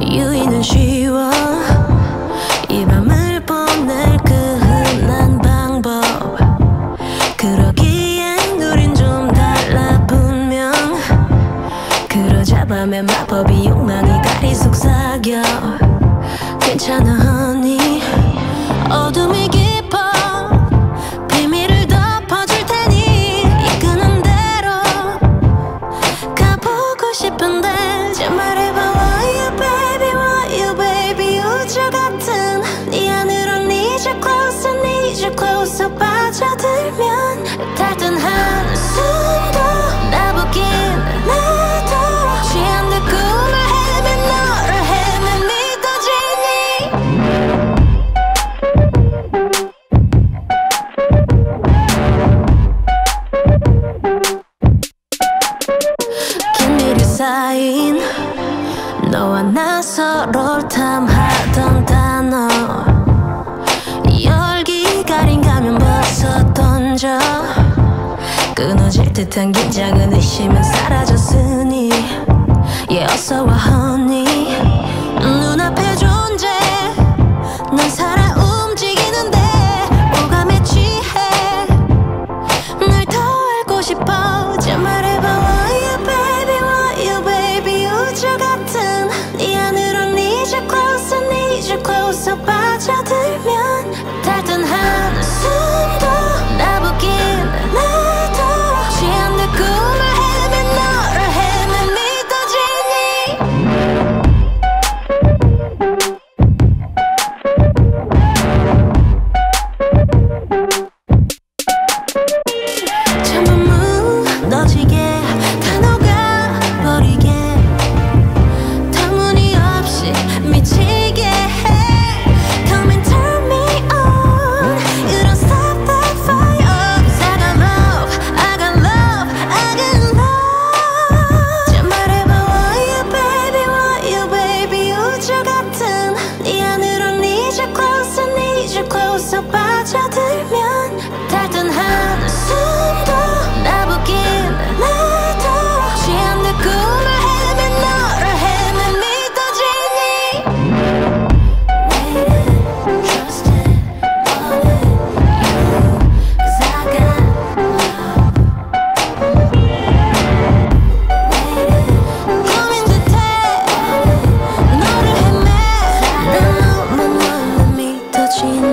말하긴 쉬워. 이 밤을 보낼 그 흔한 방법. 그러기엔 우린 좀 달라 분명. 그러자 밤의 마법이 욕망이 다리 속삭여. 괜찮아 honey. 어둠이 너와 나 서로를 탐하던 단어. 열기 가린 가면 벗어 던져. 끊어질 듯한 긴장은 의심은 사라졌으니. 예 yeah, 어서 와 honey. 눈앞에 존재. 난 살아 움직이는데 오감에 취해. 널 더 알고 싶어. watching